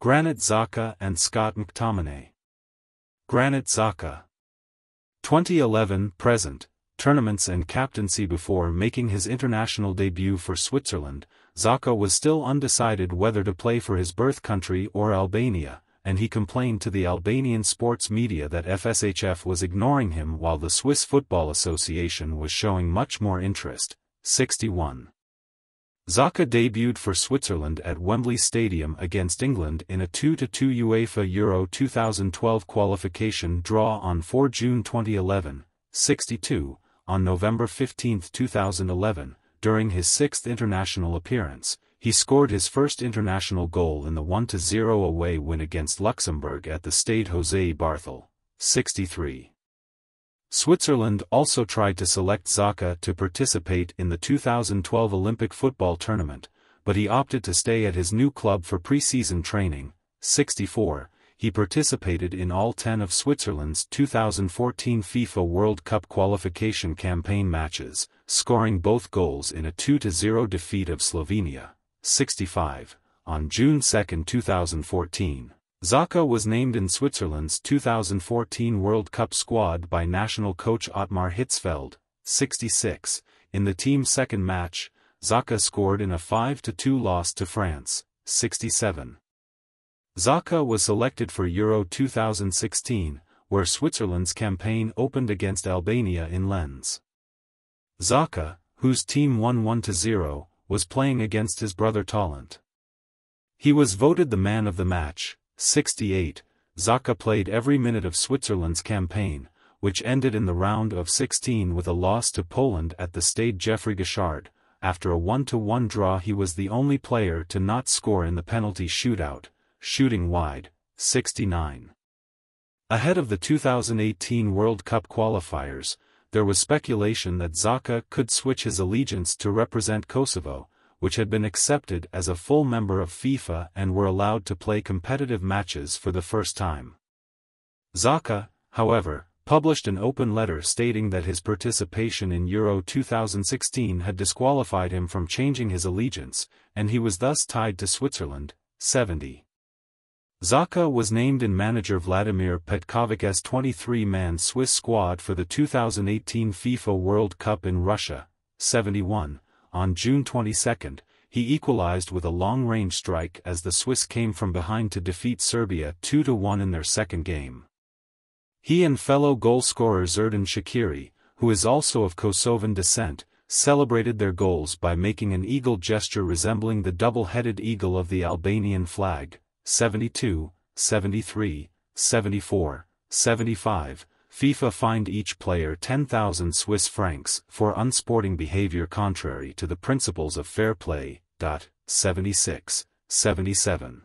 Granit Xhaka and Scott McTominay. Granit Xhaka. 2011 present, tournaments and captaincy before making his international debut for Switzerland, Xhaka was still undecided whether to play for his birth country or Albania, and he complained to the Albanian sports media that FSHF was ignoring him while the Swiss Football Association was showing much more interest. 61. Xhaka debuted for Switzerland at Wembley Stadium against England in a 2-2 UEFA Euro 2012 qualification draw on 4 June 2011, 62, on November 15, 2011, during his sixth international appearance, he scored his first international goal in the 1-0 away win against Luxembourg at the Stade José Barthel, 63. Switzerland also tried to select Xhaka to participate in the 2012 Olympic football tournament, but he opted to stay at his new club for pre-season training. 64. He participated in all 10 of Switzerland's 2014 FIFA World Cup qualification campaign matches, scoring both goals in a 2-0 defeat of Slovenia. 65. On June 2, 2014. Xhaka was named in Switzerland's 2014 World Cup squad by national coach Ottmar Hitzfeld, 66. In the team's second match, Xhaka scored in a 5-2 loss to France, 67. Xhaka was selected for Euro 2016, where Switzerland's campaign opened against Albania in Lens. Xhaka, whose team won 1-0, was playing against his brother Taulant. He was voted the man of the match, 68, Xhaka played every minute of Switzerland's campaign, which ended in the round of 16 with a loss to Poland at the Stade Geoffroy Guichard. After a 1-1 draw he was the only player to not score in the penalty shootout, shooting wide, 69. Ahead of the 2018 World Cup qualifiers, there was speculation that Xhaka could switch his allegiance to represent Kosovo, which had been accepted as a full member of FIFA and were allowed to play competitive matches for the first time. Xhaka, however, published an open letter stating that his participation in Euro 2016 had disqualified him from changing his allegiance, and he was thus tied to Switzerland, 70. Xhaka was named in manager Vladimir Petkovic's 23-man Swiss squad for the 2018 FIFA World Cup in Russia, 71, on June 22, he equalized with a long-range strike as the Swiss came from behind to defeat Serbia 2-1 in their second game. He and fellow goal-scorer Xherdan Shaqiri, who is also of Kosovan descent, celebrated their goals by making an eagle gesture resembling the double-headed eagle of the Albanian flag, 72, 73, 74, 75, FIFA fined each player 10,000 Swiss francs for unsporting behavior contrary to the principles of fair play. 76, 77.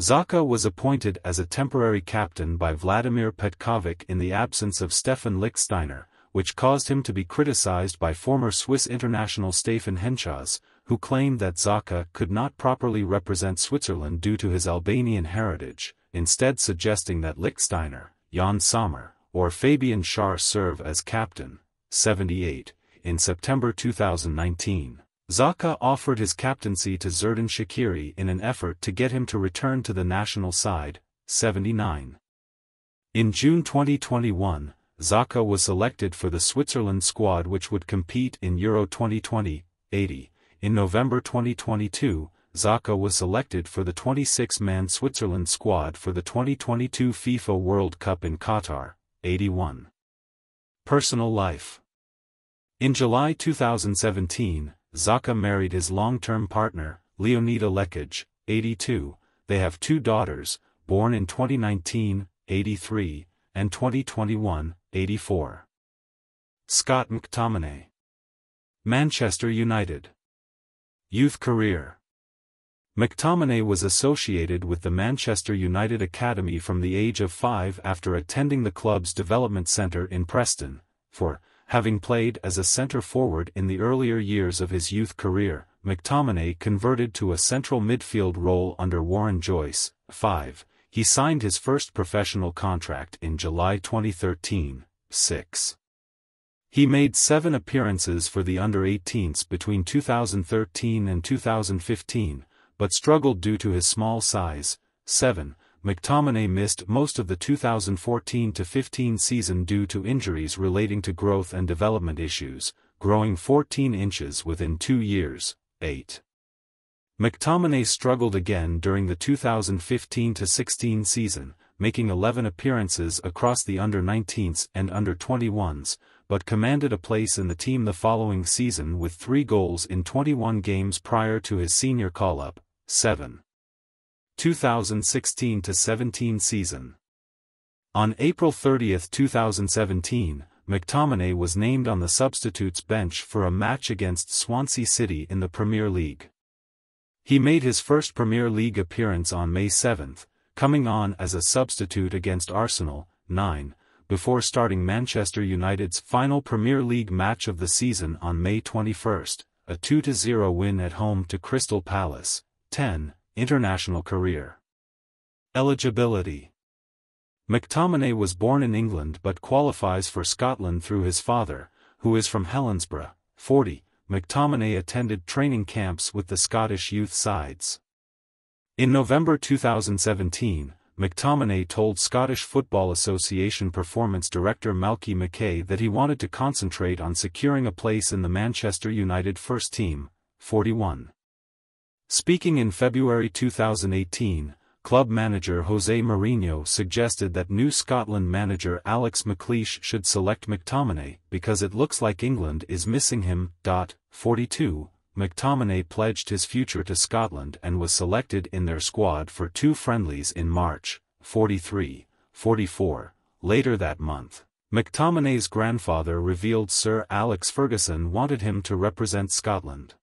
Xhaka was appointed as a temporary captain by Vladimir Petkovic in the absence of Stefan Lichtsteiner, which caused him to be criticized by former Swiss international Stefan Henchoz, who claimed that Xhaka could not properly represent Switzerland due to his Albanian heritage, instead suggesting that Lichtsteiner, Yann Sommer, or Fabian Schär serve as captain, 78, in September 2019. Xhaka offered his captaincy to Xherdan Shaqiri in an effort to get him to return to the national side, 79. In June 2021, Xhaka was selected for the Switzerland squad which would compete in Euro 2020, 80. In November 2022, Xhaka was selected for the 26-man Switzerland squad for the 2022 FIFA World Cup in Qatar, 81. Personal life In July 2017, Xhaka married his long-term partner, Leonida Lekic, 82, they have two daughters, born in 2019, 83, and 2021, 84. Scott McTominay. Manchester United. Youth career McTominay was associated with the Manchester United Academy from the age of five after attending the club's development centre in Preston, for, having played as a centre-forward in the earlier years of his youth career, McTominay converted to a central midfield role under Warren Joyce. 5. He signed his first professional contract in July 2013. 6. He made seven appearances for the under-18s between 2013 and 2015, but struggled due to his small size, 7. McTominay missed most of the 2014-15 season due to injuries relating to growth and development issues, growing 14 inches within two years. 8. McTominay struggled again during the 2015-16 season, making 11 appearances across the under-19s and under-21s, but commanded a place in the team the following season with three goals in 21 games prior to his senior call-up. 7. 2016-17 season. On April 30, 2017, McTominay was named on the substitutes bench for a match against Swansea City in the Premier League. He made his first Premier League appearance on May 7, coming on as a substitute against Arsenal, 9, before starting Manchester United's final Premier League match of the season on May 21, a 2-0 win at home to Crystal Palace, 10, international career. Eligibility McTominay was born in England but qualifies for Scotland through his father, who is from Helensburgh, 40. McTominay attended training camps with the Scottish youth sides. In November 2017, McTominay told Scottish Football Association performance director Malky Mackay that he wanted to concentrate on securing a place in the Manchester United first team, 41. Speaking in February 2018, club manager Jose Mourinho suggested that new Scotland manager Alex McLeish should select McTominay because it looks like England is missing him. 42. McTominay pledged his future to Scotland and was selected in their squad for two friendlies in March, 43, 44. Later that month, McTominay's grandfather revealed Sir Alex Ferguson wanted him to represent Scotland.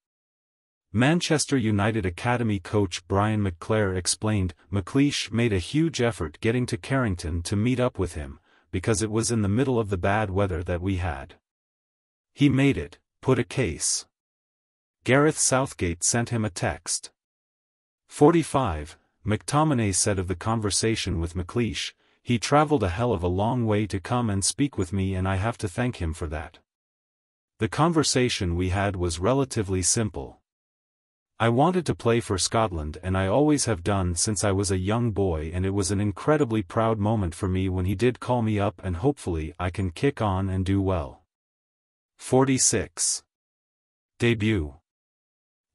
Manchester United Academy coach Brian McClair explained, McLeish made a huge effort getting to Carrington to meet up with him, because it was in the middle of the bad weather that we had. He made it, put a case. Gareth Southgate sent him a text. 45, McTominay said of the conversation with McLeish, he travelled a hell of a long way to come and speak with me and I have to thank him for that. The conversation we had was relatively simple. I wanted to play for Scotland and I always have done since I was a young boy and it was an incredibly proud moment for me when he did call me up and hopefully I can kick on and do well. 46. Debut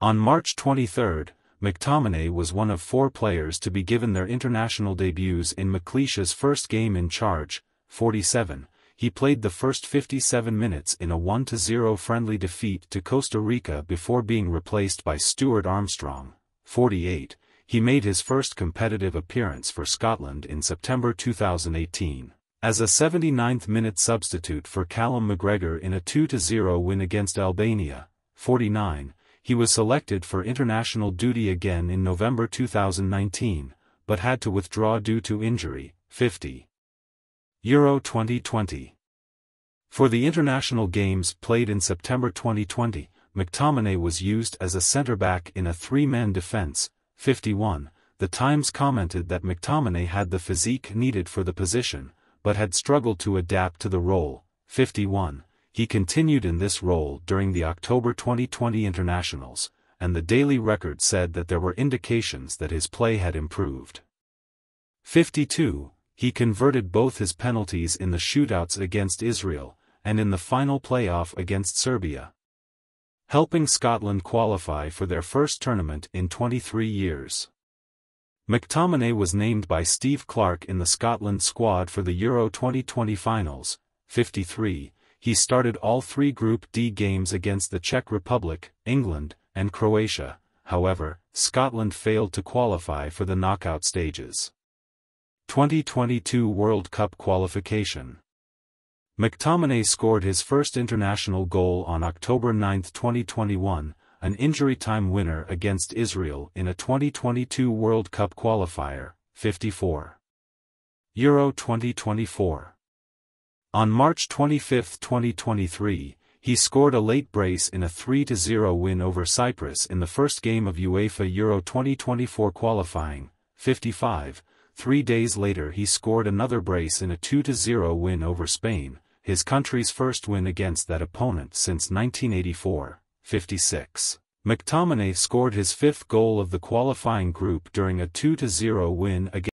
On March 23, McTominay was one of four players to be given their international debuts in McLeish's first game in charge, 47, he played the first 57 minutes in a 1-0 friendly defeat to Costa Rica before being replaced by Stuart Armstrong, 48. He made his first competitive appearance for Scotland in September 2018, as a 79th-minute substitute for Callum McGregor in a 2-0 win against Albania, 49. He was selected for international duty again in November 2019, but had to withdraw due to injury, 50. Euro 2020 For the international games played in September 2020, McTominay was used as a centre-back in a three-man defence, 51. The Times commented that McTominay had the physique needed for the position, but had struggled to adapt to the role, 51. He continued in this role during the October 2020 internationals, and the Daily Record said that there were indications that his play had improved. 52 he converted both his penalties in the shootouts against Israel, and in the final playoff against Serbia. Helping Scotland qualify for their first tournament in 23 years. McTominay was named by Steve Clarke in the Scotland squad for the Euro 2020 finals, 53, he started all three Group D games against the Czech Republic, England, and Croatia, however, Scotland failed to qualify for the knockout stages. 2022 World Cup qualification. McTominay scored his first international goal on October 9, 2021, an injury-time winner against Israel in a 2022 World Cup qualifier, 54. Euro 2024. On March 25, 2023, he scored a late brace in a 3-0 win over Cyprus in the first game of UEFA Euro 2024 qualifying, 55, Three days later he scored another brace in a 2-0 win over Spain, his country's first win against that opponent since 1984, 56. McTominay scored his fifth goal of the qualifying group during a 2-0 win against